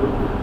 Thank you.